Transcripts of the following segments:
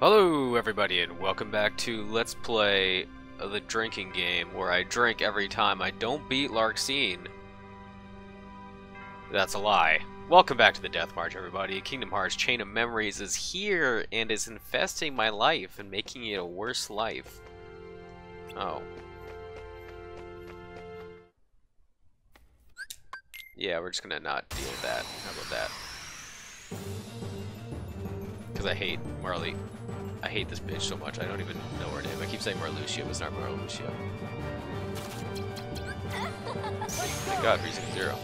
Hello everybody and welcome back to Let's Play the drinking game where I drink every time I don't beat Larxene. That's a lie. Welcome back to the Death March everybody. Kingdom Hearts Chain of Memories is here and is infesting my life and making it a worse life. Oh. Yeah, we're just gonna not deal with that. How about that? Because I hate Marley. I hate this bitch so much, I don't even know her name. I keep saying Marluxia, but it's not Marluxia. My god, Reason Zero.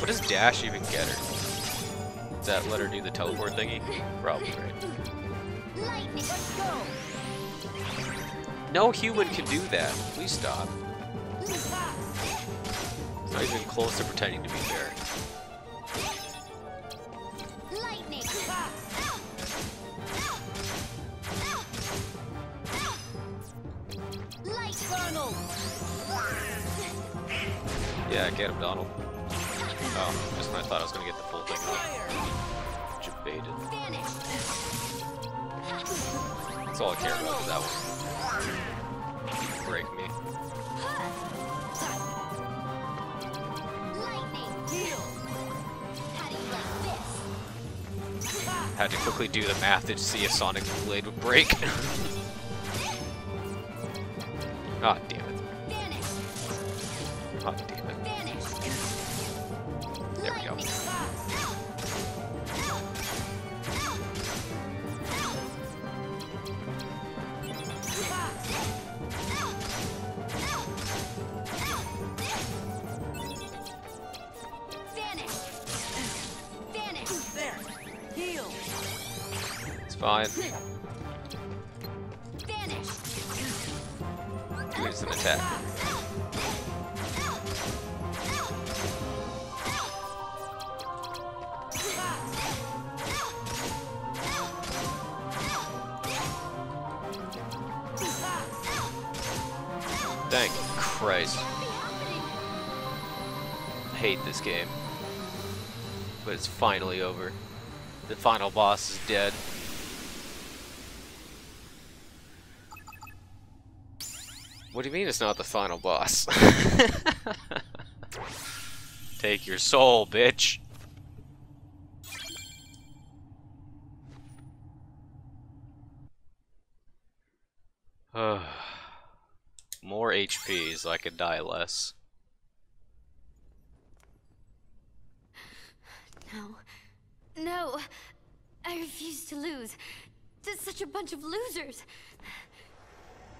What does Dash even get her? Does that let her do the teleport thingy? Probably, right? No human can do that. Please stop. Not even close to pretending to be fair. Get him, Donald. Oh, just when I thought I was gonna get the full thing off. Which I baited. That's all I care about is that one. Break me. Had to quickly do the math to see if Sonic Blade would break. God ah, damn it. God damn it. Fine. An attack. Thank Christ. Hate this game. But it's finally over. The final boss is dead. What do you mean it's not the final boss? Take your soul, bitch. More HP so I could die less. No. No. I refuse to lose. To such a bunch of losers.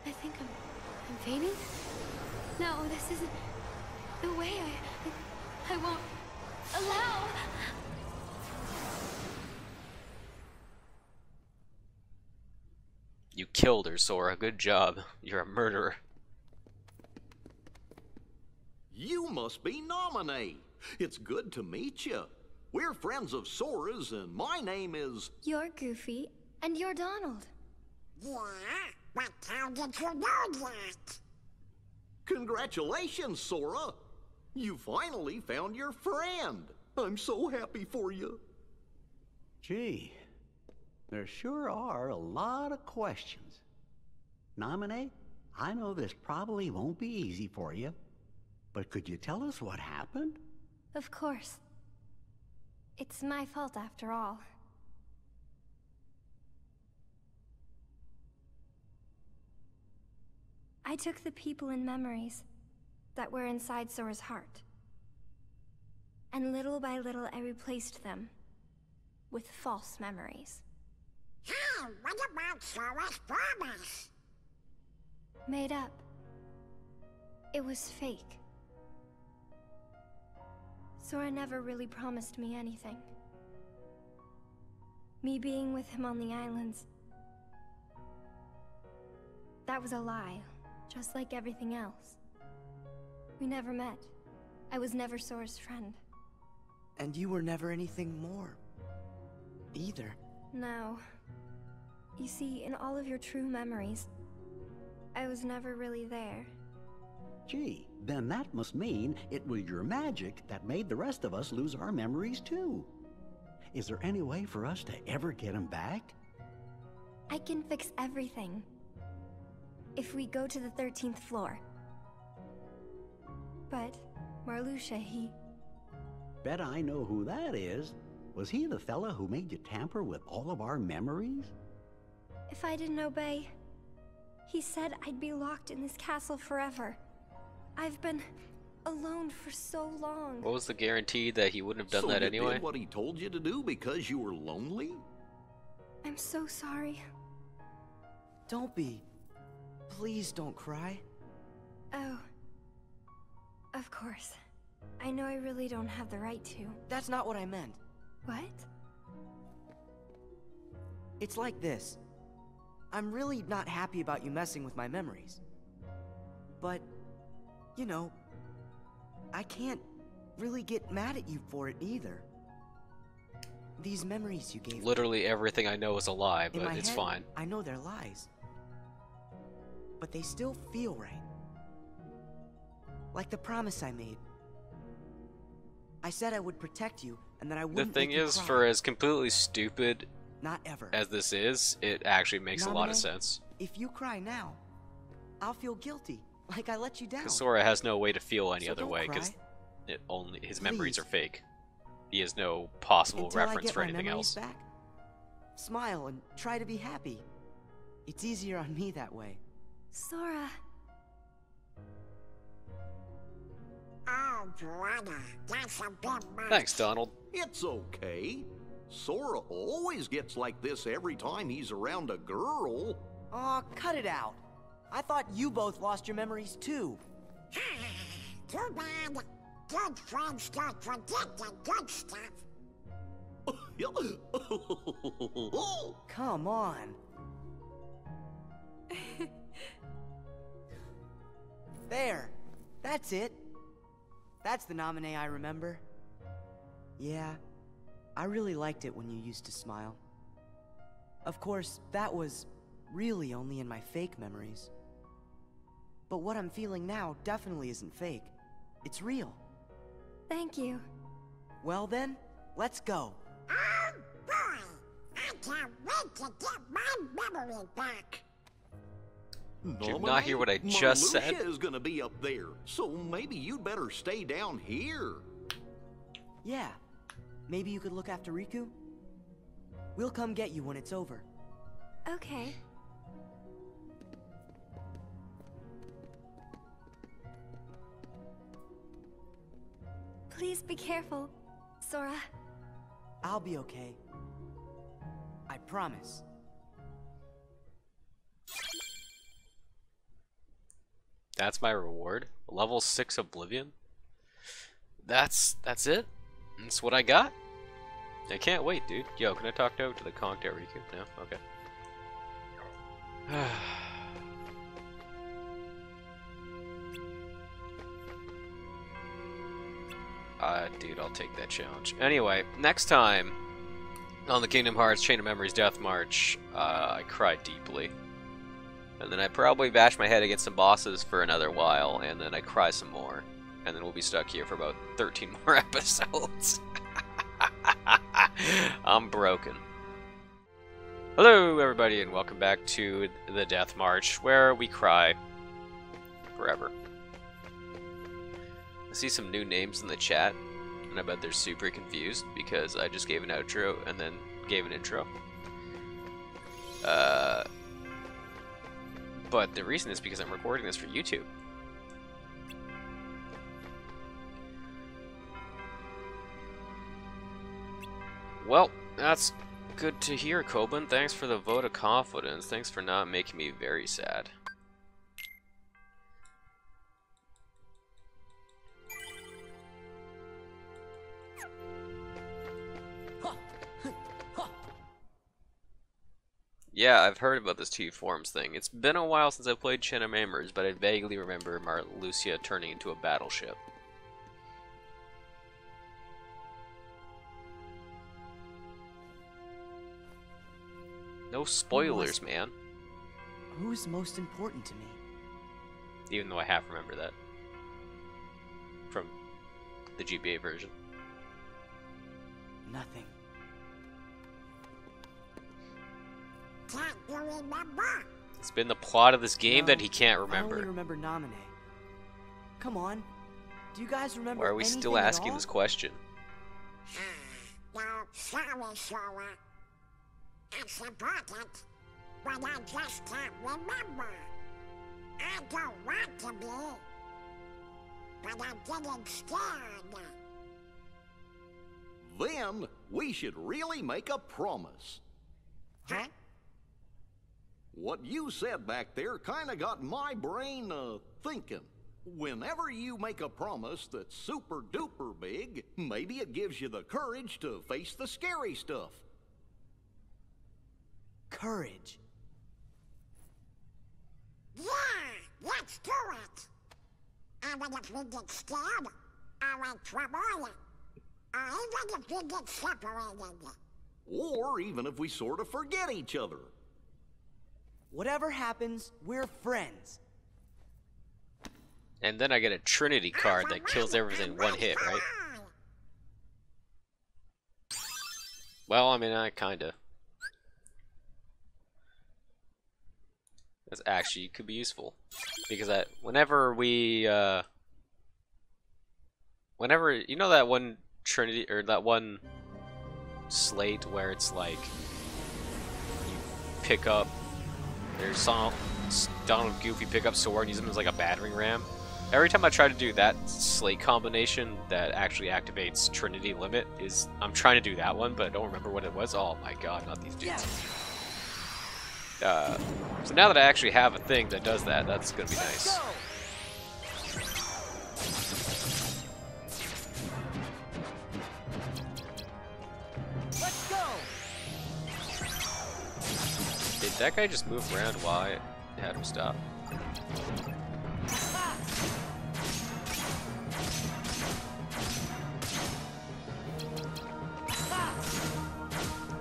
I think I'm... I'm fainting? No, this isn't... the way I... I won't... allow... You killed her, Sora. Good job. You're a murderer. You must be Namine. It's good to meet you. We're friends of Sora's, and my name is. You're Goofy, and you're Donald. Yeah, but how did you know that? Congratulations, Sora! You finally found your friend. I'm so happy for you. Gee, there sure are a lot of questions. Namine, I know this probably won't be easy for you, but could you tell us what happened? Of course. It's my fault after all. I took the people and memories that were inside Sora's heart. And little by little I replaced them with false memories. Hey, what about Sora's promise? Made up. It was fake. Sora never really promised me anything. Me being with him on the islands. That was a lie, just like everything else. We never met. I was never Sora's friend. And you were never anything more. Either. No. You see, in all of your true memories, I was never really there. Gee, then that must mean it was your magic that made the rest of us lose our memories too. Is there any way for us to ever get them back? I can fix everything. If we go to the 13th floor. But Marluxia, he. Bet I know who that is. Was he the fella who made you tamper with all of our memories? If I didn't obey, he said I'd be locked in this castle forever. I've been alone for so long. What was the guarantee that he wouldn't have done so that you anyway? Did what he told you to do because you were lonely? I'm so sorry. Don't be. Please don't cry. Oh. Of course. I know I really don't have the right to. That's not what I meant. What? It's like this. I'm really not happy about you messing with my memories. But, you know, I can't really get mad at you for it either. These memories you gave me, Literally everything I know is a lie, in but my it's head, fine. I know they're lies. But they still feel right. Like the promise I made. I said I would protect you and that I wouldn't thing make you is, cry. for as completely stupid not ever. as this is, it actually makes a lot of sense. If you cry now, I'll feel guilty, like I let you down. Sora has no way to feel any So other way, because it only his memories are fake. He has no possible Until I reference get for anything else. back. Smile and try to be happy. It's easier on me that way. Sora. Oh, brother, that's a bit much. Thanks, Donald. It's okay. Sora always gets like this every time he's around a girl. Aw, cut it out. I thought you both lost your memories too. Too bad. Good friends don't forget the good stuff. Come on. there. That's it. That's the Namine I remember. Yeah, I really liked it when you used to smile. Of course, that was really only in my fake memories. But what I'm feeling now definitely isn't fake. It's real. Thank you. Well then, let's go. Oh, boy. I can't wait to get my memory back. Did you not hear what I just said? Marluxia is gonna be up there, so maybe you'd better stay down here. Yeah. Maybe you could look after Riku? We'll come get you when it's over. Okay. Please be careful, Sora. I'll be okay. I promise. That's my reward. Level six Oblivion. That's that's it. That's what I got. I can't wait, dude. Yo, can I talk to the Conch Riku? No, okay. uh, dude, I'll take that challenge. Anyway, next time on the Kingdom Hearts Chain of Memories Death March, uh, I cried deeply. And then I probably bash my head against some bosses for another while, and then I cry some more. And then we'll be stuck here for about 13 more episodes. I'm broken. Hello, everybody, and welcome back to the Death March, where we cry forever. I see some new names in the chat, and I bet they're super confused because I just gave an outro and then gave an intro. Uh, but the reason is because I'm recording this for YouTube. Well, that's good to hear, Coben. Thanks for the vote of confidence. Thanks for not making me very sad. Yeah, I've heard about this T forms thing. It's been a while since I played Chain of Memories, but I vaguely remember Mar Lucia turning into a battleship. No spoilers, man. Who's most important to me? Even though I half remember that. From the GBA version. Nothing. It's been the plot of this game No, that he can't remember. I only remember. remember Namine. Come on. Do you guys remember Why are we still asking this question? Ah, no, sorry, Sora. It's important, but I just can't remember. I don't want to be, but I'm getting scared. Then we should really make a promise. Huh? What you said back there kinda got my brain uh, thinking. Whenever you make a promise that's super duper big, maybe it gives you the courage to face the scary stuff. Courage. Yeah, let's do it. If we get scared, or in trouble, or even if we get separated. Or even if we sort of forget each other. Whatever happens, we're friends. And then I get a Trinity card that kills everything in one hit, right? Well, I mean, I kinda. That's actually could be useful because that whenever we, uh, whenever you know that one Trinity or that one slate where it's like you pick up there's some Donald Goofy pick up sword and use them as like a battering ram. Every time I try to do that slate combination that actually activates Trinity Limit is I'm trying to do that one, but I don't remember what it was. Oh my god, not these dudes. Uh, so now that I actually have a thing that does that, that's gonna be nice. That guy just move around while I had him stop?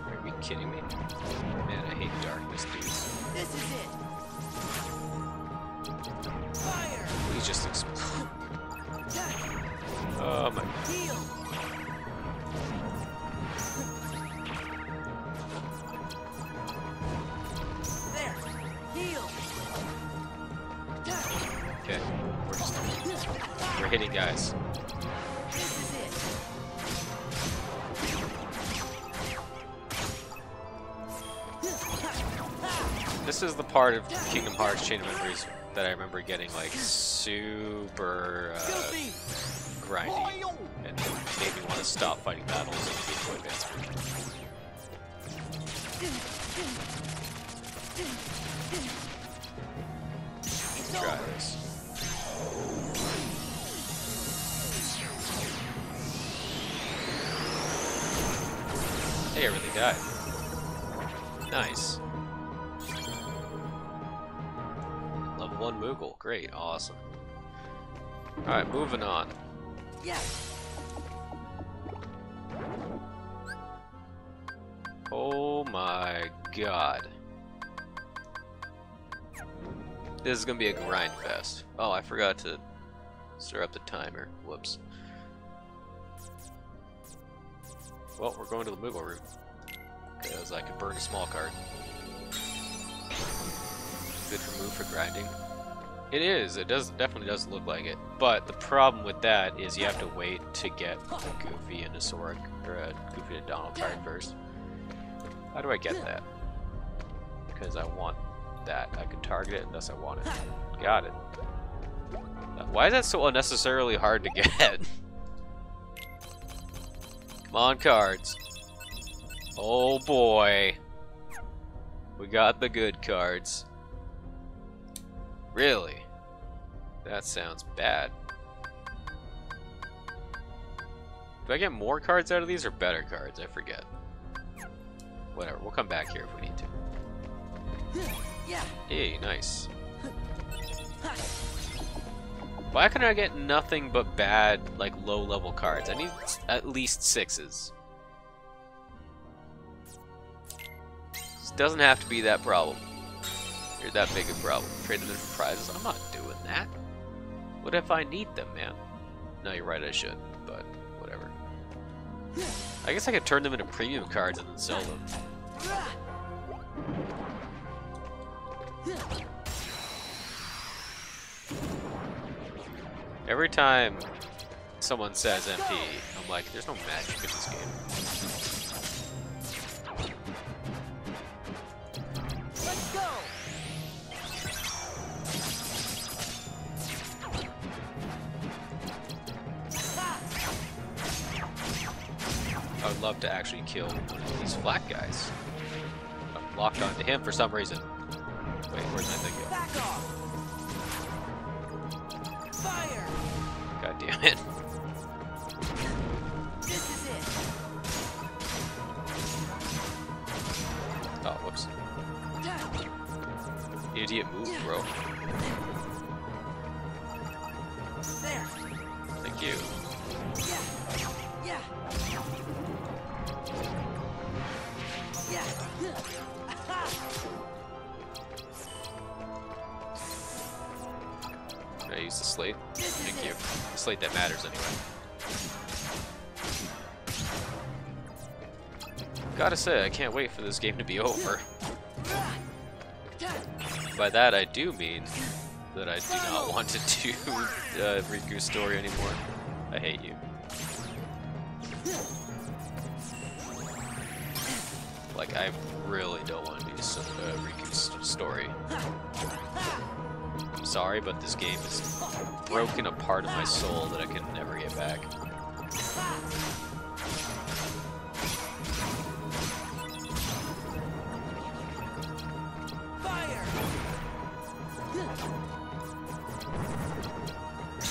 Are you kidding me? Man, I hate darkness, dude. This is it. Fire. He's just ex- Oh my guys. This is the part of Kingdom Hearts Chain of Memories that I remember getting like super uh, grindy and made me want to stop fighting battles in Game Boy Advance version. Try this. Hey, everything died. Nice. Level 1 Moogle. Great, awesome. Alright, moving on. Yes. Oh my god. This is gonna be a grind fest. Oh, I forgot to stir up the timer. Whoops. Well, we're going to the Moogle room. Because I can burn a small card. Good for move for grinding. It is. It does definitely does look like it. But the problem with that is you have to wait to get Goofy and a Sora or a Goofy and Donald card first. How do I get that? Because I want that. I can target it, unless I want it. Got it. Uh, Why is that so unnecessarily hard to get? Come on, cards. Oh boy. We got the good cards. Really? That sounds bad. Do I get more cards out of these or better cards? I forget. Whatever, we'll come back here if we need to. Yeah. Hey, nice. Why can I get nothing but bad, like, low-level cards? I need at least sixes. This doesn't have to be that problem. Or that big a problem. Trading them for prizes? I'm not doing that. What if I need them, man? No, you're right, I should, but whatever. I guess I could turn them into premium cards and then sell them. Every time someone says MP, I'm like, there's no magic in this game. I would love to actually kill one of these flat guys. I'm locked onto him for some reason. Wait, where's my thing? Fire! God damn it. This is it! Oh, whoops. Idiot move, bro. There! Thank you. Yeah! Yeah! Yeah! use the slate? Thank you. The slate that matters anyway. Gotta say, I can't wait for this game to be over. By that, I do mean that I do not want to do uh, Riku's story anymore. I hate you. Like, I really don't want to do so- uh, Riku's story. Sorry, but this game has broken a part of my soul that I can never get back. I'm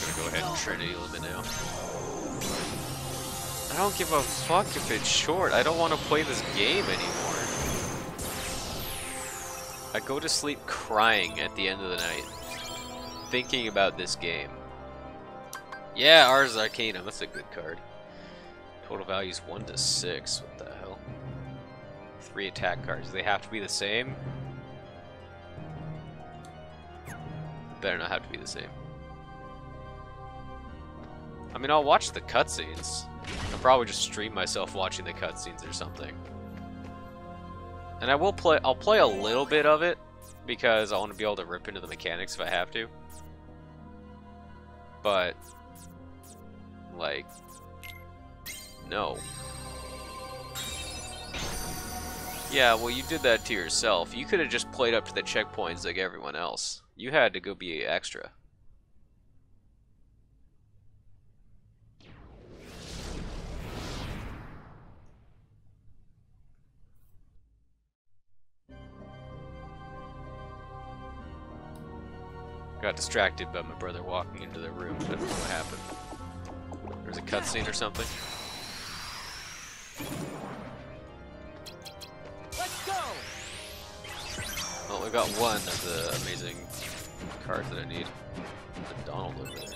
gonna go ahead and Trinity limit now. I don't give a fuck if it's short. I don't want to play this game anymore. I go to sleep crying at the end of the night, thinking about this game. Yeah, Ars Arcanum, that's a good card. Total value is 1 to 6. What the hell? Three attack cards. Do they have to be the same? Better not have to be the same. I mean, I'll watch the cutscenes. I'll probably just stream myself watching the cutscenes or something. And I will play. I'll play a little bit of it because I want to be able to rip into the mechanics if I have to. But like, no. Yeah, well, you did that to yourself. You could have just played up to the checkpoints like everyone else. You had to go be extra. Got distracted by my brother walking into the room. I don't know what happened. There was a cutscene or something. Let's go! Well, we got one of the amazing cards that I need. The Donald over there.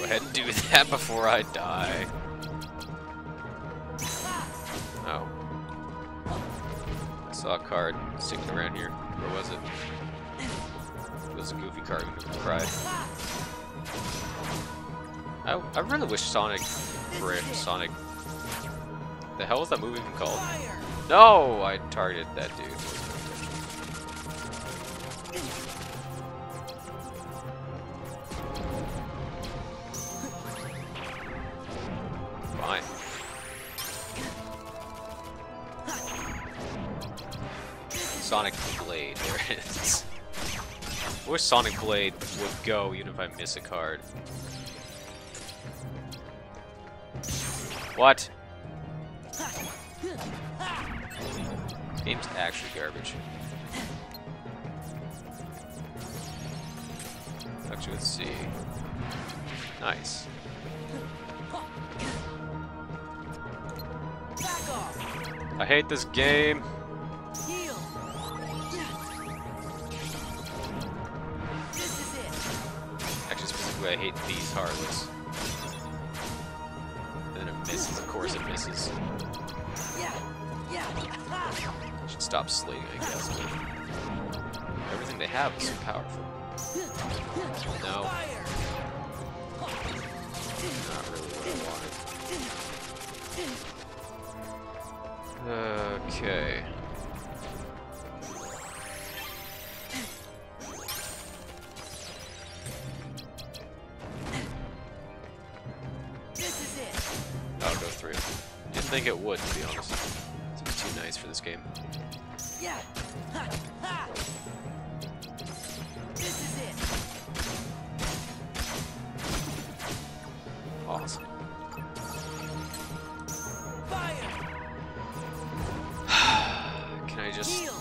Go ahead and do that before I die. Oh. I saw a card sticking around here. Where was it? It was a goofy card cried. I, I really wish Sonic Sonic... The hell was that movie even called? No! I targeted that dude. Sonic Blade, there it is. I wish Sonic Blade would go even if I miss a card. What? Game's actually garbage. Actually, let's see. Nice. I hate this game. I hate these hearts. And then it misses. Of course, it misses. Should stop slating, I guess. Everything they have is so powerful. No. Not really what I wanted. Okay. Think it would, to be honest. It's too nice for this game. Yeah. Ha, ha. This is it. Awesome. Can I just... Heal.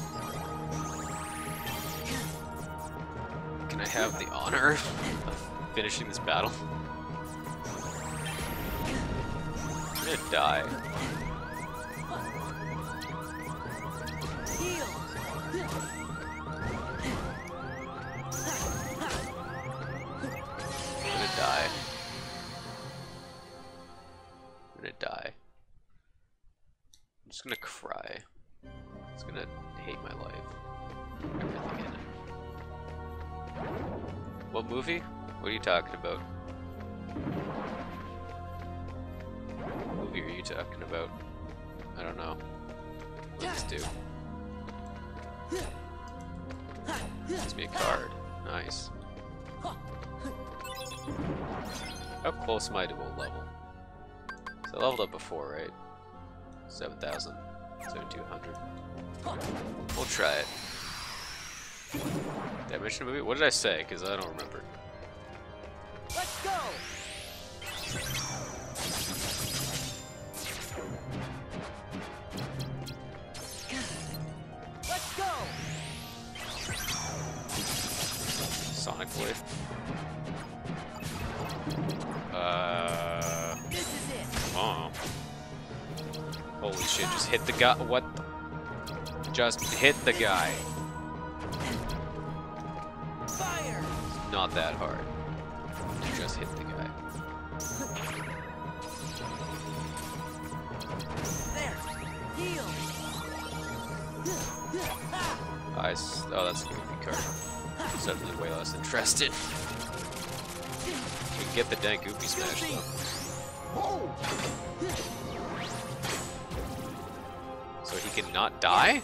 Can I have the honor of finishing this battle? Die. 7,000. 7,200. We'll try it. Did I mention the movie? What did I say? Because I don't remember. Let's go. Shit, just hit the guy. What? Just hit the guy. Fire. Not that hard. Just hit the guy. There. Heal. I oh, that's a goofy card. Suddenly way less interested. Can get the dang goofy smash though. Can not die?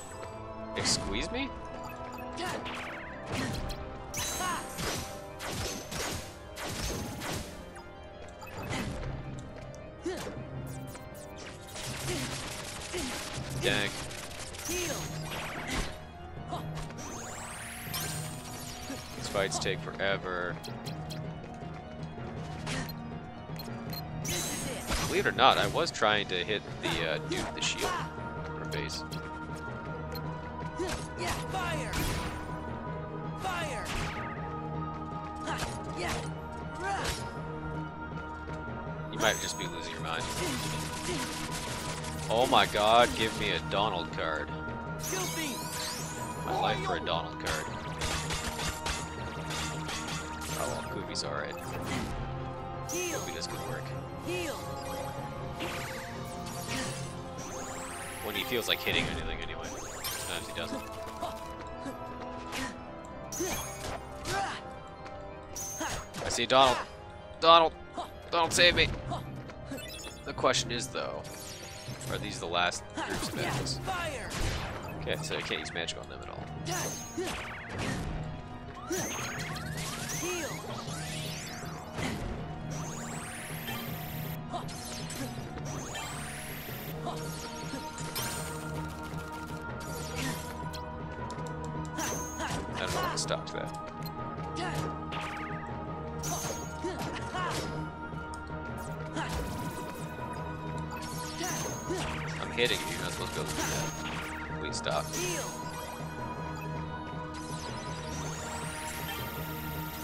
Squeeze me? Dang. These fights take forever. Believe it or not, I was trying to hit the uh, dude with the shield Yeah. Fire. Fire. Ha. Yeah. You might just be losing your mind. Oh my god, give me a Donald card. My life for a Donald card. Oh well, Goofy's alright. Goofy does good work. Heal. When he feels like hitting anything anyway. Sometimes he doesn't. I see Donald. Donald! Donald, save me! The question is though, are these the last groups of enemies? Okay, so I can't use magic on them at all. To that. I'm hitting you, you're not supposed to go through that. Please stop.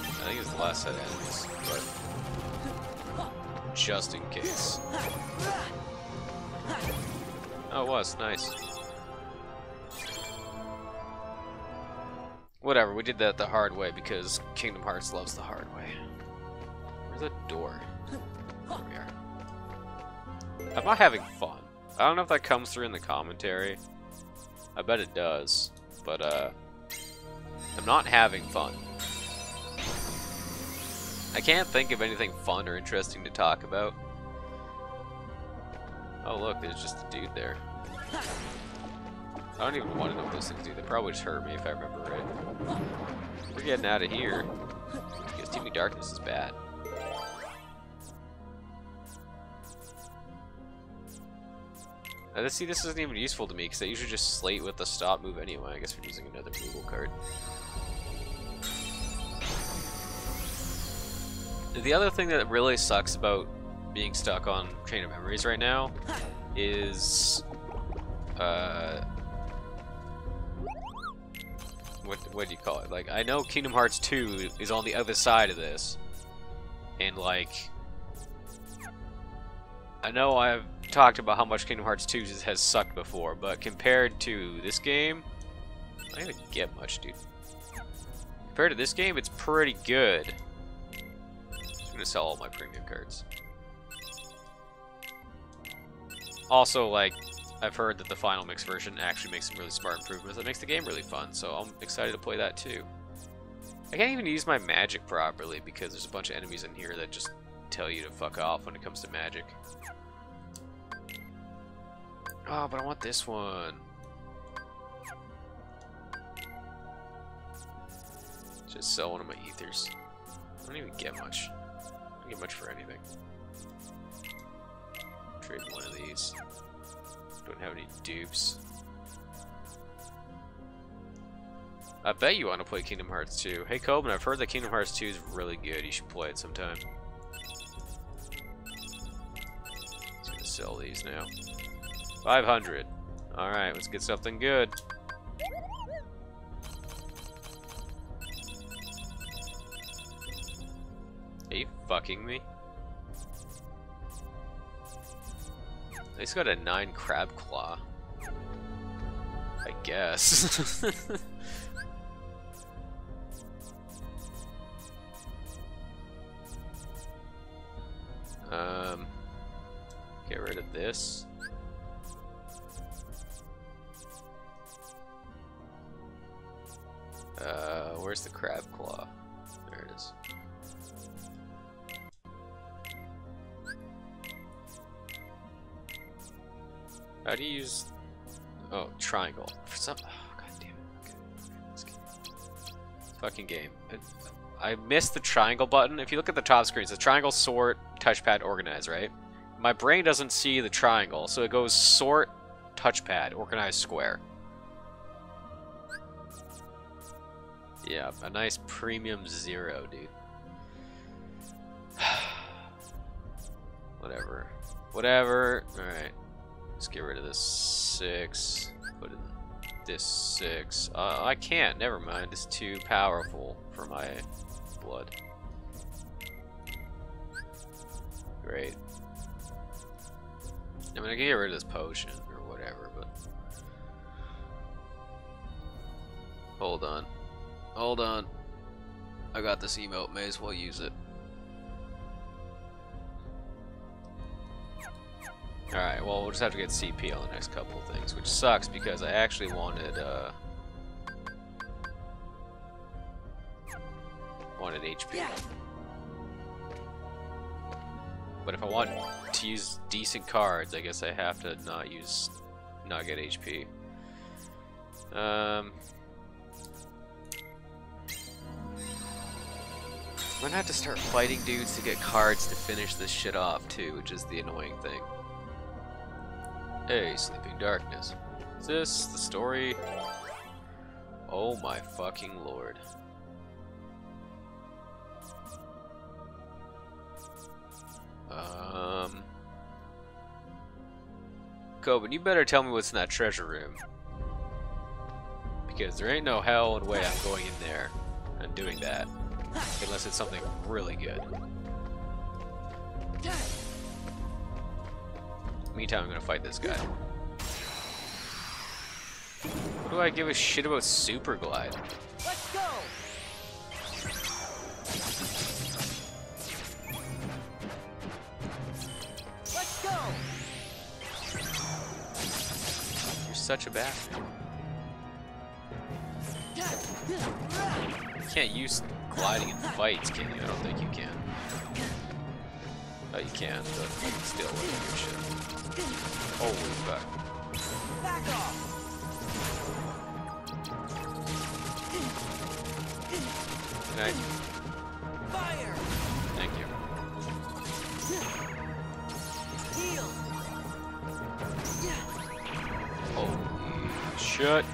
I think it's the last set enemies, but just in case. Oh, it was. Nice. Whatever, we did that the hard way because Kingdom Hearts loves the hard way. Where's that door? There we are. I'm not having fun. I don't know if that comes through in the commentary. I bet it does, but uh, I'm not having fun. I can't think of anything fun or interesting to talk about. Oh look, there's just a dude there. I don't even want to know what those things do. They probably just hurt me if I remember right. We're getting out of here. Because Teeming Darkness is bad. Now, see, this isn't even useful to me because I usually just slate with the stop move anyway. I guess we're using another Moogle card. The other thing that really sucks about being stuck on Chain of Memories right now is uh what what do you call it? Like I know Kingdom Hearts 2 is on the other side of this. And like I know I've talked about how much Kingdom Hearts 2 has sucked before, but compared to this game, I don't get much, dude. Compared to this game, it's pretty good. I'm gonna sell all my premium cards. Also, like, I've heard that the Final Mix version actually makes some really smart improvements that makes the game really fun, so I'm excited to play that too. I can't even use my magic properly because there's a bunch of enemies in here that just tell you to fuck off when it comes to magic. Oh, but I want this one. Just sell one of my ethers. I don't even get much. I don't get much for anything. Trade one of these. Don't have any dupes. I bet you want to play Kingdom Hearts 2. Hey Coben, I've heard that Kingdom Hearts 2 is really good. You should play it sometime. Just gonna sell these now. 500. Alright, let's get something good. Are you fucking me? He's got a 9 crab claw. I guess. Fucking game. I missed the triangle button. If you look at the top screen, it says triangle, sort, touchpad, organize, right? My brain doesn't see the triangle, so it goes sort, touchpad, organize, square. Yeah, a nice premium zero, dude. Whatever. Whatever. Alright. Let's get rid of this six. Put in this six. Uh, I can't. Never mind. It's too powerful for my blood. Great. I mean, I can get rid of this potion or whatever, but... Hold on. Hold on. I got this emote. May as well use it. Alright, well, we'll just have to get CP on the next couple of things, which sucks because I actually wanted, uh... Wanted HP. But if I want to use decent cards, I guess I have to not use... not get HP. Um... I'm gonna have to start fighting dudes to get cards to finish this shit off too, which is the annoying thing. Hey, Sleeping Darkness. Is this the story? Oh my fucking lord. Um... Coben, you better tell me what's in that treasure room. Because there ain't no hell and way I'm going in there and doing that. Unless it's something really good. Meantime, I'm gonna fight this guy. What do I give a shit about Super Glide? Let's go! Let's go! You're such a bastard. You can't use gliding in fights, can you? I don't think you can. Oh, you can, but I can still look at your shit. Holy fuck. Back off! Night. Fire! Thank you. Heal! Oh, Holy shit.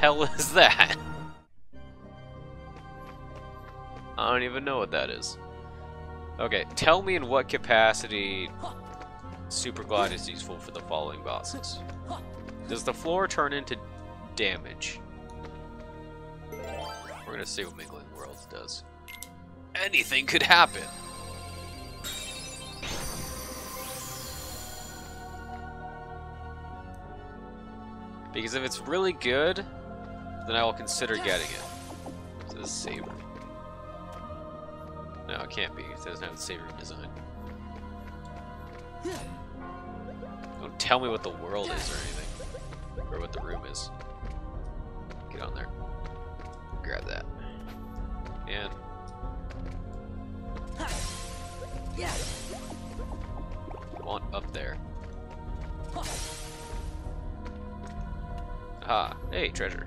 Hell is that? I don't even know what that is. Okay, tell me in what capacity Super Glide is useful for the following bosses. Does the floor turn into damage? We're gonna see what Mingling Worlds does. Anything could happen! Because if it's really good, then I will consider getting it. Is this save? No, it can't be. It doesn't have the save room design. Don't tell me what the world is or anything. Or what the room is. Get on there. Grab that. And Yeah. want up there. Ah, hey, treasure.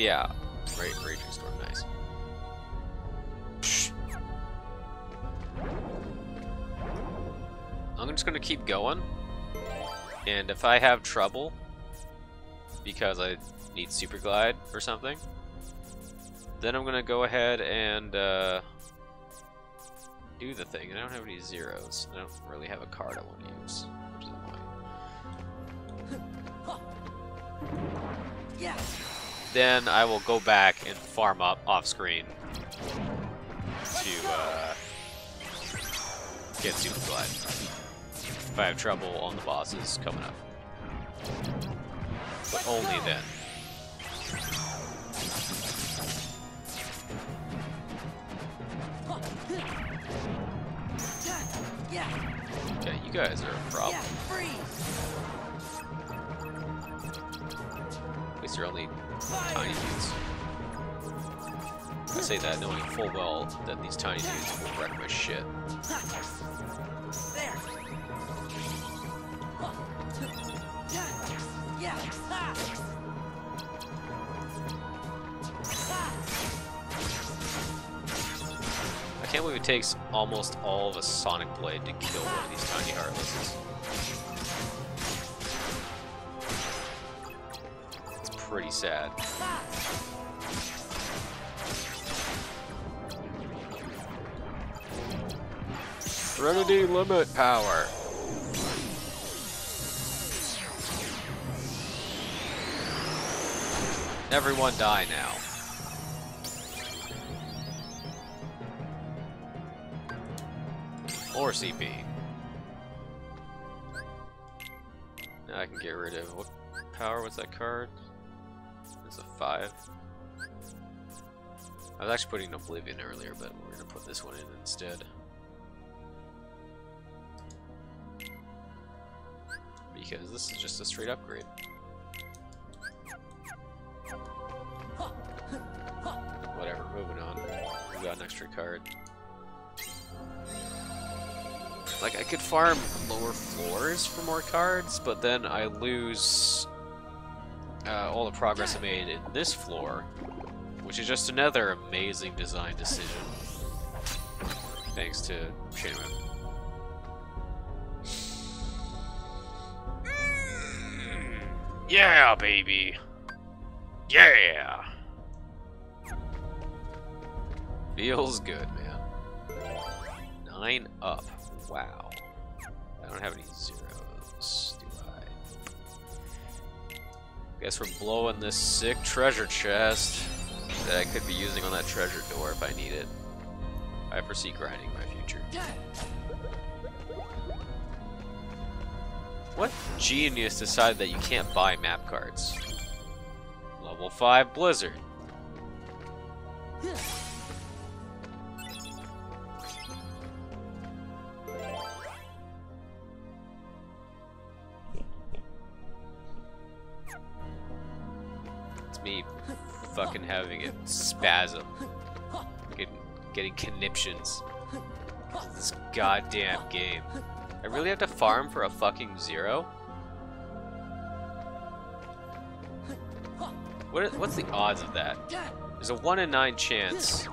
Yeah, right, raging storm, nice. I'm just gonna keep going, and if I have trouble because I need super glide or something, then I'm gonna go ahead and uh, do the thing. I don't have any zeros. I don't really have a card I want to use. Yeah. Then I will go back and farm up off screen to uh, get super glide. If I have trouble on the bosses coming up. But only then. Okay, you guys are a problem. At least you're only tiny dudes. I say that knowing full well that these tiny dudes will wreck my shit. I can't believe it takes almost all of a Sonic Blade to kill one of these tiny Heartlesses. Pretty sad. Serenity limit power. Everyone die now. More CP. Now I can get rid of what power was that card? Five. I was actually putting Oblivion earlier, but we're gonna put this one in instead. Because this is just a straight upgrade. Whatever, moving on. We got an extra card. Like, I could farm lower floors for more cards, but then I lose uh, all the progress I made in this floor, which is just another amazing design decision. Thanks to Chain of Yeah, baby. Yeah. Feels good, man. Nine up. Wow. I don't have any zeros? Guess we're blowing this sick treasure chest that I could be using on that treasure door if I need it. I foresee grinding my future. What genius decided that you can't buy map cards? Level 5 Blizzard. Fucking having a spasm. Getting, getting conniptions. This goddamn game. I really have to farm for a fucking zero? What, what's the odds of that? There's a 1 in 9 chance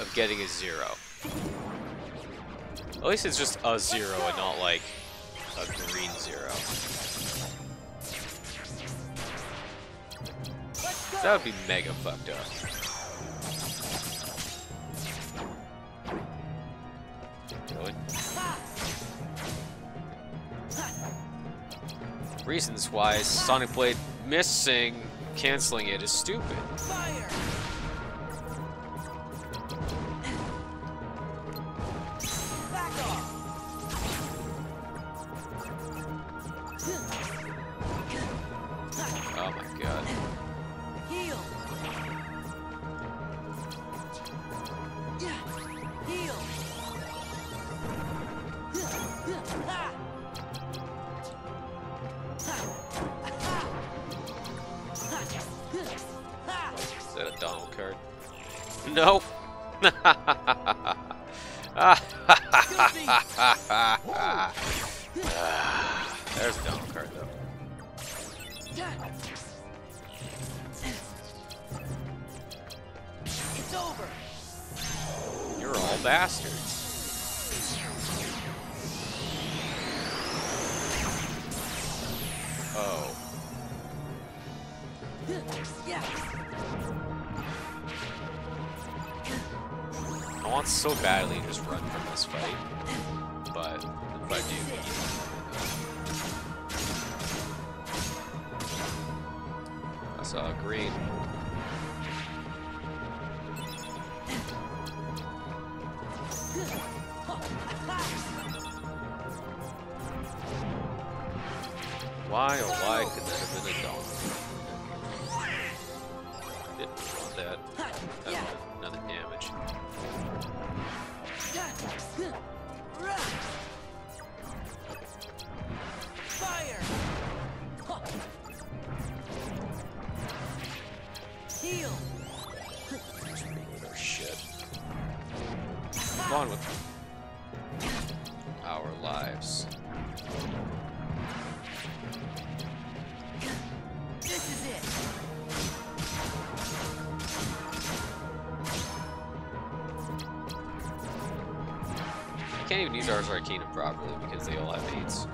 of getting a zero. At least it's just a zero and not like a green zero. That would be mega fucked up. Reasons why Sonic Blade missing canceling it is stupid. Fight, but if I do, I saw green. Can't even Arcanum properly because they all have eights.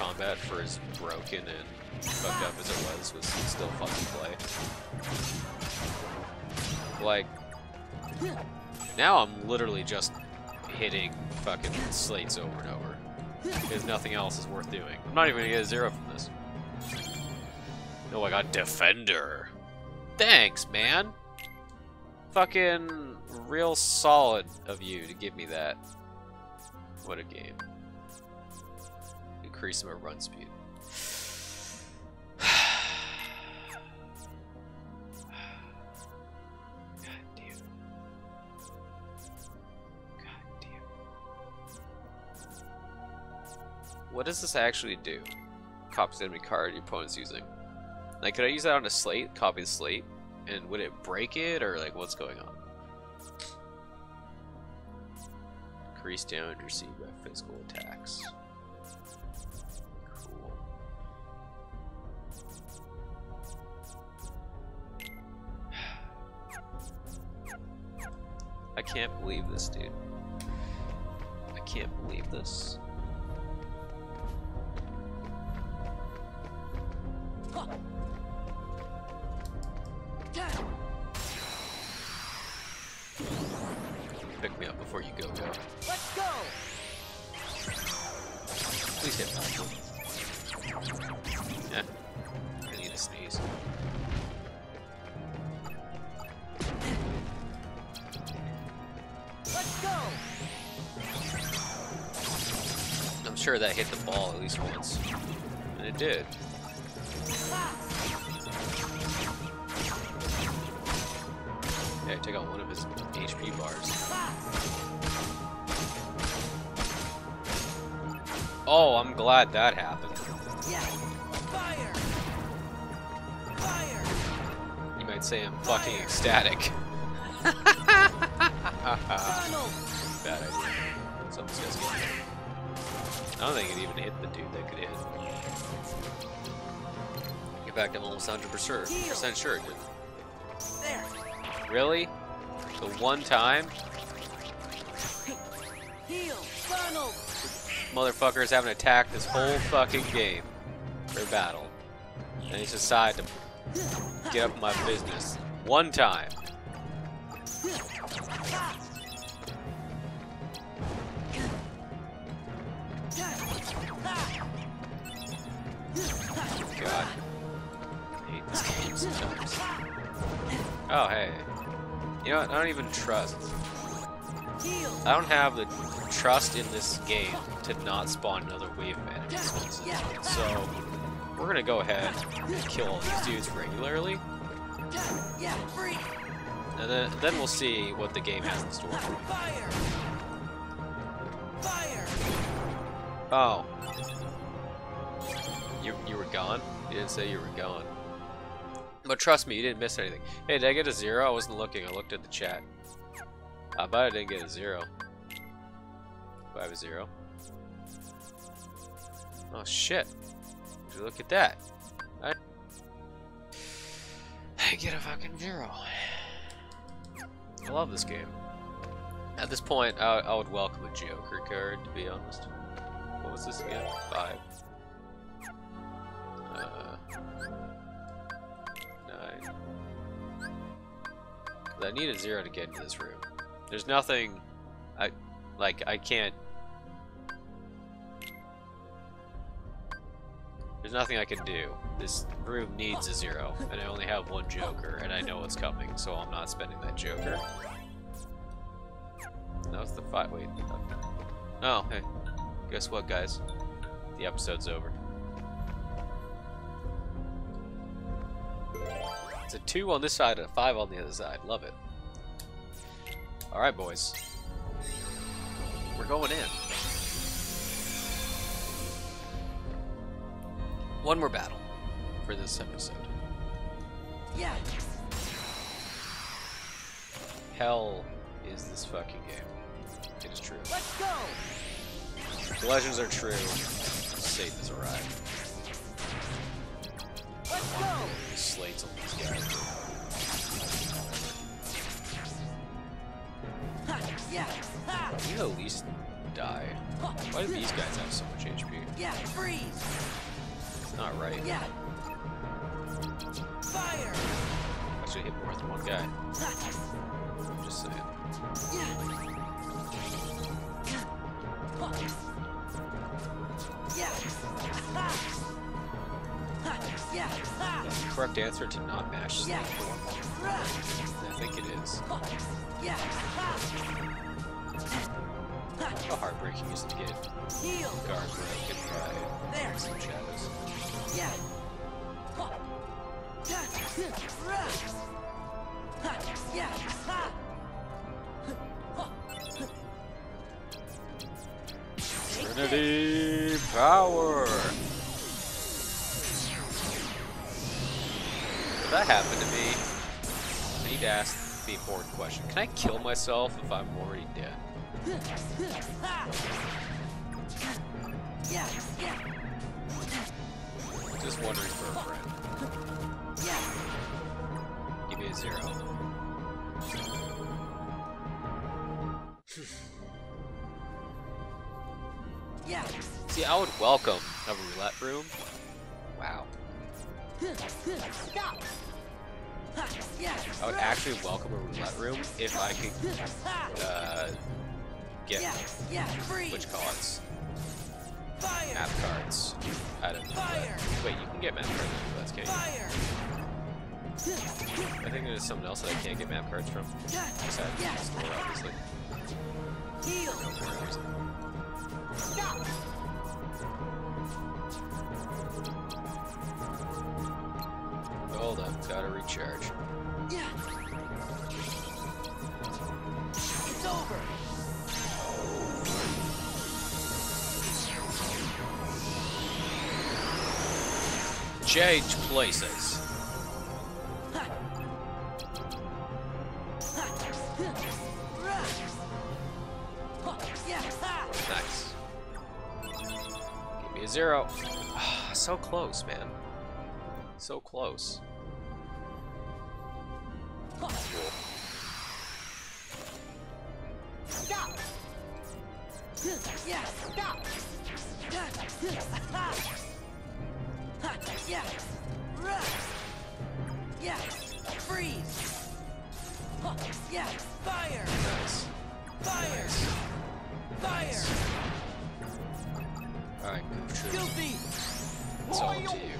Combat, for as broken and fucked up as it was, was still fun to play. Like, now I'm literally just hitting fucking slates over and over. Because nothing else is worth doing. I'm not even gonna get a zero from this. No, I got Defender. Thanks, man. Fucking real solid of you to give me that. What a game increase my run speed. What does this actually do? Copy enemy card your opponent's using. Like, could I use that on a slate? Copy the slate? And would it break it, or like, what's going on? Increase damage received by physical attacks. I can't believe this, dude. I can't believe this. Pick me up before you go, go. Let's go! Please hit me. Yeah. I need a sneeze. Sure that hit the ball at least once. And it did. Yeah, take out one of his HP bars. Oh, I'm glad that happened. Yeah. Fire! Fire! You might say I'm fucking ecstatic. Bad idea. Something's just getting I don't think it even hit the dude that could hit. In fact, I'm almost 100% sure it didn't. There! Really? The one time? Heal! Donald! Motherfuckers haven't attacked this whole fucking game. Or battle. And he's decided to get up my business. One time. God. I hate this game sometimes. Oh, hey. You know what? I don't even trust. I don't have the trust in this game to not spawn another wave of enemies. So, we're gonna go ahead and kill all these dudes regularly, and then, then we'll see what the game has in store. Oh. You, you were gone? You didn't say you were gone. But trust me, you didn't miss anything. Hey, did I get a zero? I wasn't looking. I looked at the chat. I bet I didn't get a zero. Do I have a zero? Oh, shit. Look at that? I, I get a fucking zero. I love this game. At this point, I, I would welcome a Joker card, to be honest. What was this again? Five. Uh, nine. I need a zero to get into this room. There's nothing. I like. I can't. There's nothing I can do. This room needs a zero, and I only have one Joker, and I know what's coming, so I'm not spending that Joker. That was the fight. Wait. Oh, hey. Guess what, guys? The episode's over. It's a two on this side and a five on the other side. Love it. Alright, boys. We're going in. One more battle for this episode. Yeah! Hell is this fucking game. It is true. Let's go! The legends are true. Satan has arrived. Slates on these guys. Yeah! You at least die. Why do these guys have so much HP? Yeah! Freeze! It's not right. Yeah! Fire! I should hit more than one guy. I'm just saying. Yeah! Yeah! The correct answer to not mash is not four. I think it is. How heartbreaking is it to get guard broken by some shadows? Yeah! Trinity Power! That happened to me, I need to ask the important question. Can I kill myself if I'm already dead? Just wondering for a friend. Give me a zero. See, I would welcome a roulette room. Wow. I would actually welcome a roulette room if I could uh, get which cards? Map cards out of roulette. Wait, you can get map cards roulette, can't you? I think there's something else that I can't get map cards from. Besides store, obviously. For no reason. Hold up, gotta recharge. Yeah. It's over. Change places. Zero. so close, man. So close. Cool. Nice. Fire. Nice. Fire. Nice. Alright, Goof Troop. It's all up to you.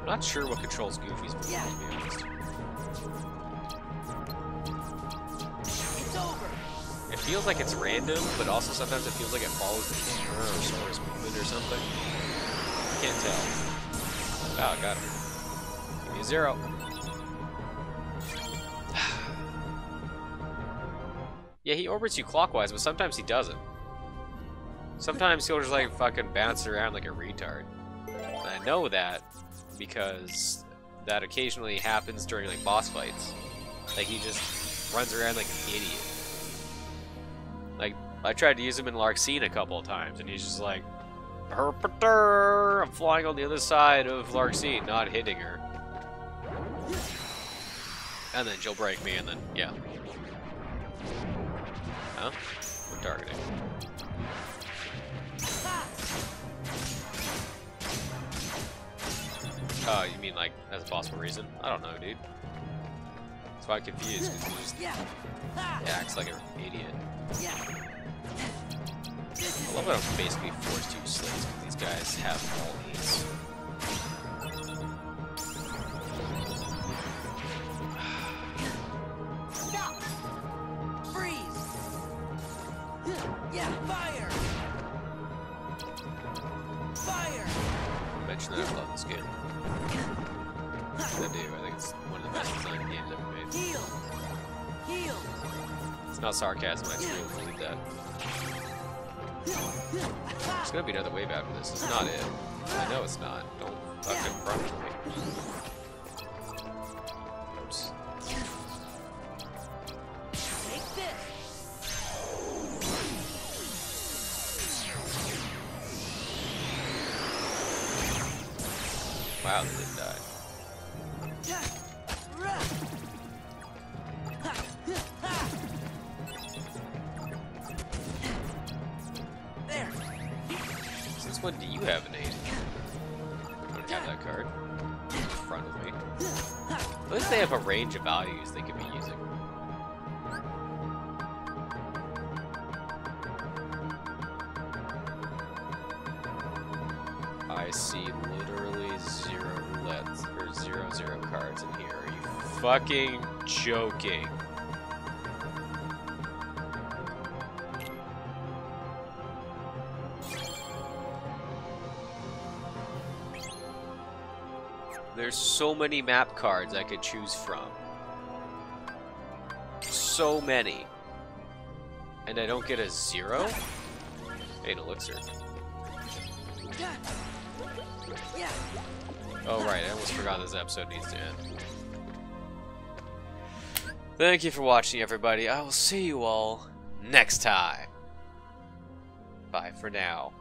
I'm not sure what controls Goofy's movement, Yeah. to be honest. It feels like it's random, but also sometimes it feels like it follows the camera or Sora's movement or something. I can't tell. Oh, I got him. Give me a zero. Yeah, he orbits you clockwise, but sometimes he doesn't. Sometimes he'll just like fucking bounce around like a retard. And I know that because that occasionally happens during like boss fights. Like he just runs around like an idiot. Like I tried to use him in Larxene a couple of times, and he's just like, "Herpeter, I'm flying on the other side of Larxene, not hitting her. And then she'll break me, and then yeah. We're targeting. Oh, you mean like as a possible reason? I don't know, dude. That's why I'm confused, because he just acts like an idiot. I love that I'm basically forced to use slates because these guys have all these. That I love this game. I do. I think it's one of the best designed games ever made. Heal. Heal. It's not sarcasm. I truly believe that. There's gonna be another wave after this. It's not it. I know it's not. Don't fucking with me. Wow, fucking joking? There's so many map cards I could choose from. So many. And I don't get a zero? Hey, an elixir. Oh, right, I almost forgot this episode needs to end. Thank you for watching, everybody. I will see you all next time. Bye for now.